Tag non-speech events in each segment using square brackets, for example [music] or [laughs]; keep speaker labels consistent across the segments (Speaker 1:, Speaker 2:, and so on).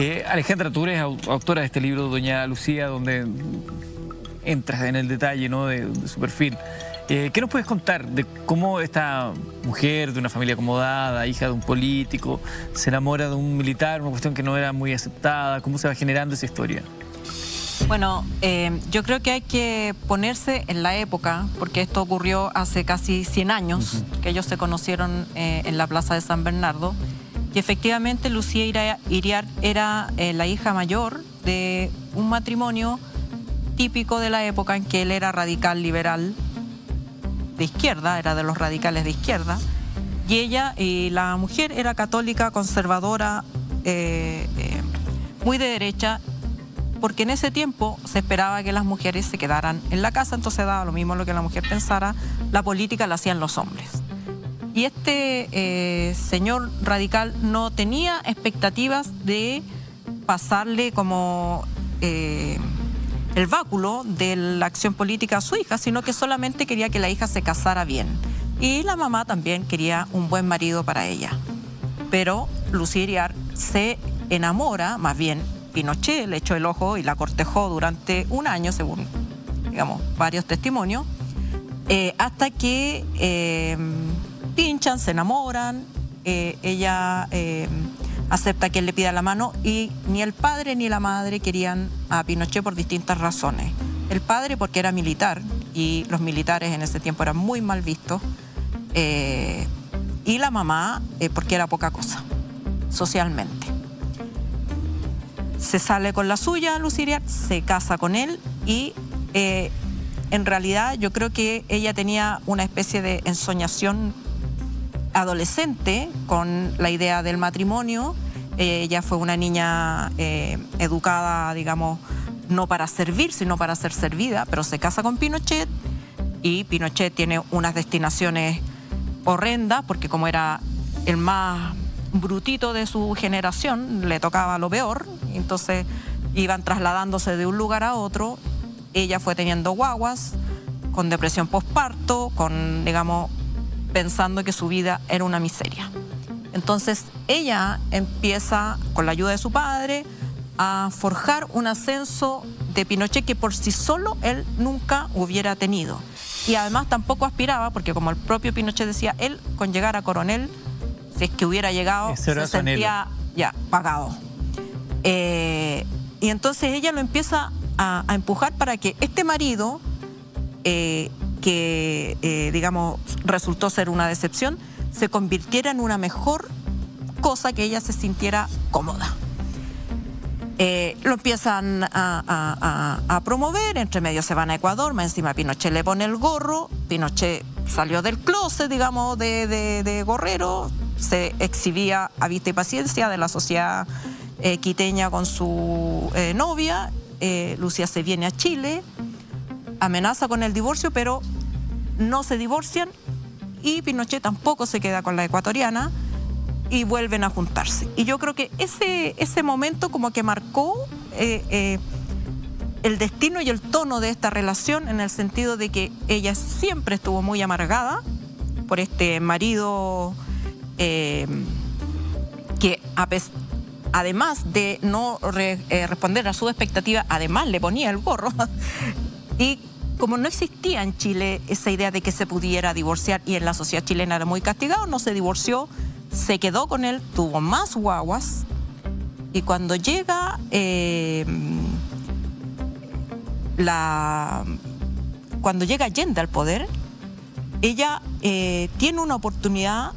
Speaker 1: Eh, Alejandra, tú eres autora de este libro, Doña Lucía, donde entras en el detalle ¿no? de, su perfil. Eh, ¿Qué nos puedes contar de cómo esta mujer de una familia acomodada, hija de un político, se enamora de un militar, una cuestión que no era muy aceptada? ¿Cómo se va generando esa historia?
Speaker 2: Bueno, eh, yo creo que hay que ponerse en la época, porque esto ocurrió hace casi 100 años, que ellos se conocieron en la Plaza de San Bernardo y efectivamente Lucía Iriar era eh, la hija mayor de un matrimonio típico de la época en que él era radical liberal de izquierda, era de los radicales de izquierda, y ella y la mujer era católica, conservadora, eh, eh, muy de derecha, porque en ese tiempo se esperaba que las mujeres se quedaran en la casa, entonces daba lo mismo lo que la mujer pensara, la política la hacían los hombres. Y este eh, señor radical no tenía expectativas de pasarle como eh, el báculo de la acción política a su hija, sino que solamente quería que la hija se casara bien. Y la mamá también quería un buen marido para ella. Pero Lucía se enamora, más bien Pinochet le echó el ojo y la cortejó durante un año, según digamos, varios testimonios, eh, hasta que pinchan, se enamoran, eh, ella eh, acepta que él le pida la mano y ni el padre ni la madre querían a Pinochet por distintas razones. El padre porque era militar y los militares en ese tiempo eran muy mal vistos eh, y la mamá porque era poca cosa, socialmente. Se sale con la suya, Luciria, se casa con él y en realidad yo creo que ella tenía una especie de ensoñación adolescente con la idea del matrimonio. ella fue una niña eh, educada, digamos, no para servir, sino para ser servida, pero se casa con Pinochet y Pinochet tiene unas destinaciones horrendas porque como era el más brutito de su generación, le tocaba lo peor, entonces iban trasladándose de un lugar a otro, ella fue teniendo guaguas, con depresión postparto, con, digamos, pensando que su vida era una miseria. Entonces ella empieza, con la ayuda de su padre, a forjar un ascenso de Pinochet que por sí solo él nunca hubiera tenido. Y además tampoco aspiraba, porque como el propio Pinochet decía, él con llegar a coronel, si es que hubiera llegado, se sentía ya pagado. Eh, y entonces ella lo empieza a, empujar para que este marido eh, que, eh, digamos, resultó ser una decepción, se convirtiera en una mejor cosa que ella se sintiera cómoda. Eh, lo empiezan a, promover, entre medio se van a Ecuador, más encima Pinochet le pone el gorro, Pinochet salió del closet, digamos, de, gorrero, se exhibía a vista y paciencia de la sociedad eh, quiteña con su novia, Lucía se viene a Chile, amenaza con el divorcio, pero no se divorcian y Pinochet tampoco se queda con la ecuatoriana y vuelven a juntarse. Y yo creo que ese, ese momento como que marcó eh, eh, el destino y el tono de esta relación en el sentido de que ella siempre estuvo muy amargada por este marido eh, que además de no responder a su expectativa, además le ponía el gorro. [laughs] y como no existía en Chile esa idea de que se pudiera divorciar y en la sociedad chilena era muy castigado, no se divorció, se quedó con él, tuvo más guaguas y cuando llega eh, la cuando llega Allende al poder, ella eh, tiene una oportunidad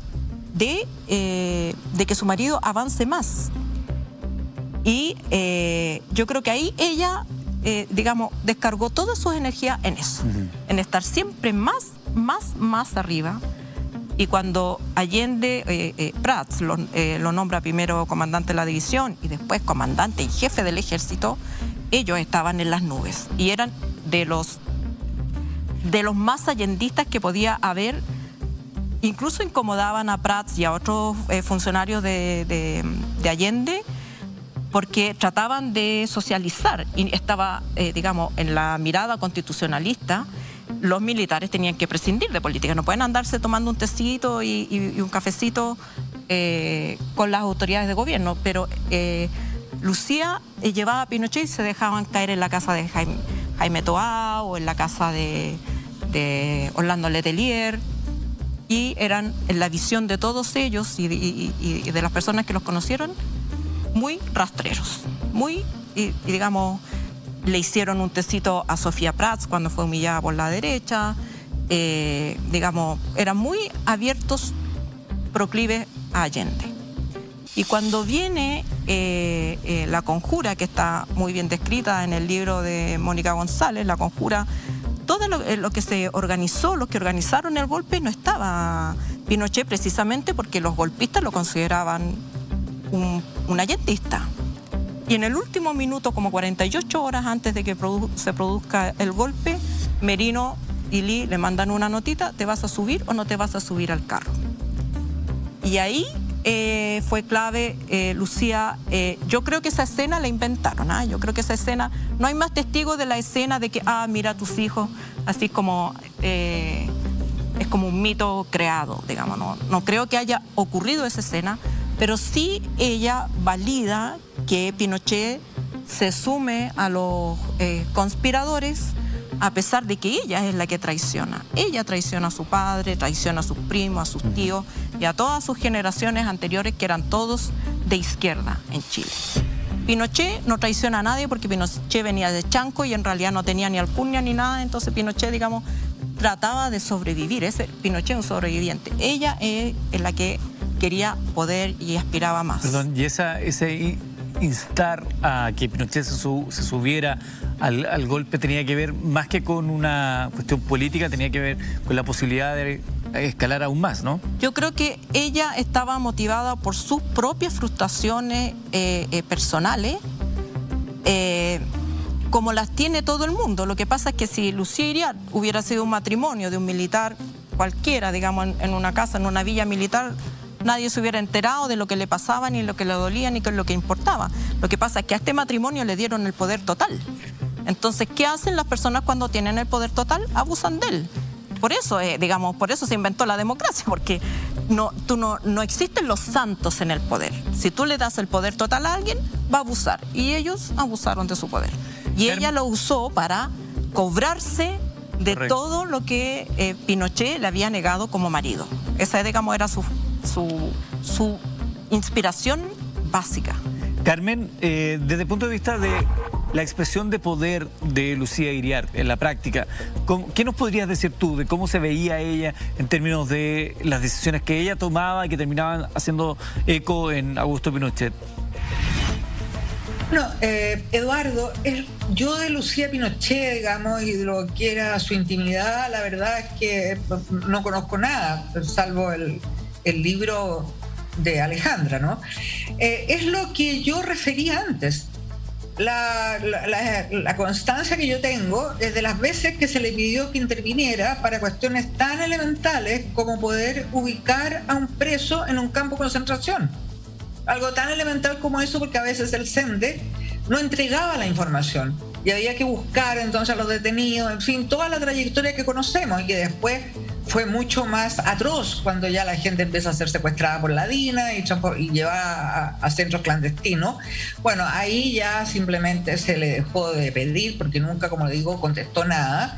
Speaker 2: de, eh, de, que su marido avance más. Y yo creo que ahí ella eh, digamos, descargó toda su energía en eso, en estar siempre más, más, más arriba. Y cuando Allende eh, eh, Prats lo, nombra primero comandante de la división y después comandante y jefe del ejército, ellos estaban en las nubes y eran de los, de los más allendistas que podía haber. Incluso incomodaban a Prats y a otros funcionarios de Allende porque trataban de socializar y estaba, eh, digamos, en la mirada constitucionalista, los militares tenían que prescindir de política, no pueden andarse tomando un tecito y, un cafecito eh, con las autoridades de gobierno, pero eh, Lucía eh, llevaba a Pinochet y se dejaban caer en la casa de Jaime, Jaime Toá o en la casa de, Orlando Letelier y eran en la visión de todos ellos y, de las personas que los conocieron muy rastreros, muy, y, digamos, le hicieron un tecito a Sofía Prats cuando fue humillada por la derecha, eh, digamos, eran muy abiertos, proclives a Allende. Y cuando viene eh, eh, la conjura, que está muy bien descrita en el libro de Mónica González, la conjura, todo lo, que se organizó, los que organizaron el golpe, no estaba Pinochet precisamente porque los golpistas lo consideraban un, un allendista. Y en el último minuto, como 48 horas antes de que se produzca el golpe, Merino y Lee le mandan una notita, ¿te vas a subir o no te vas a subir al carro? Y ahí eh, fue clave, eh, Lucía, eh, yo creo que esa escena la inventaron, ¿ah? yo creo que esa escena, no hay más testigos de la escena de que, ah, mira a tus hijos, así como, es como un mito creado, digamos, no, no creo que haya ocurrido esa escena, pero sí ella valida que Pinochet se sume a los eh, conspiradores a pesar de que ella es la que traiciona. Ella traiciona a su padre, traiciona a sus primos, a sus tíos y a todas sus generaciones anteriores que eran todos de izquierda en Chile. Pinochet no traiciona a nadie porque Pinochet venía de Chanco y en realidad no tenía ni alcurnia ni nada, entonces Pinochet, digamos, trataba de sobrevivir. Pinochet es un sobreviviente. Ella es la que quería poder y aspiraba más.
Speaker 1: Perdón, y esa, ese instar a que Pinochet se, subiera al, golpe tenía que ver más que con una cuestión política, tenía que ver con la posibilidad de escalar aún más, ¿no?
Speaker 2: Yo creo que ella estaba motivada por sus propias frustraciones eh, eh, personales, eh, como las tiene todo el mundo. Lo que pasa es que si Lucía Iriar hubiera sido un matrimonio de un militar cualquiera, digamos, en una casa, en una villa militar, nadie se hubiera enterado de lo que le pasaba, ni lo que le dolía, ni lo que importaba. Lo que pasa es que a este matrimonio le dieron el poder total. Entonces, ¿qué hacen las personas cuando tienen el poder total? Abusan de él. Por eso, eh, digamos, por eso se inventó la democracia, porque no, tú no, no existen los santos en el poder. Si tú le das el poder total a alguien, va a abusar. Y ellos abusaron de su poder. Y ella lo usó para cobrarse de todo lo que eh, Pinochet le había negado como marido. Esa, digamos, era su, su, inspiración básica.
Speaker 1: Carmen, eh, desde el punto de vista de la expresión de poder de Lucía Iriar en la práctica, ¿qué nos podrías decir tú de cómo se veía ella en términos de las decisiones que ella tomaba y que terminaban haciendo eco en Augusto Pinochet?
Speaker 3: Bueno, eh, Eduardo, yo de Lucía Pinochet, digamos, y de lo que era su intimidad, la verdad es que no conozco nada, salvo el, el libro de Alejandra, ¿no? Eh, es lo que yo refería antes. La, la, constancia que yo tengo desde las veces que se le pidió que interviniera para cuestiones tan elementales como poder ubicar a un preso en un campo de concentración. Algo tan elemental como eso porque a veces el CENDE no entregaba la información y había que buscar entonces a los detenidos, en fin, toda la trayectoria que conocemos y que después fue mucho más atroz cuando ya la gente empieza a ser secuestrada por la DINA y, y llevada a, centros clandestinos. Bueno, ahí ya simplemente se le dejó de pedir porque nunca, como le digo, contestó nada.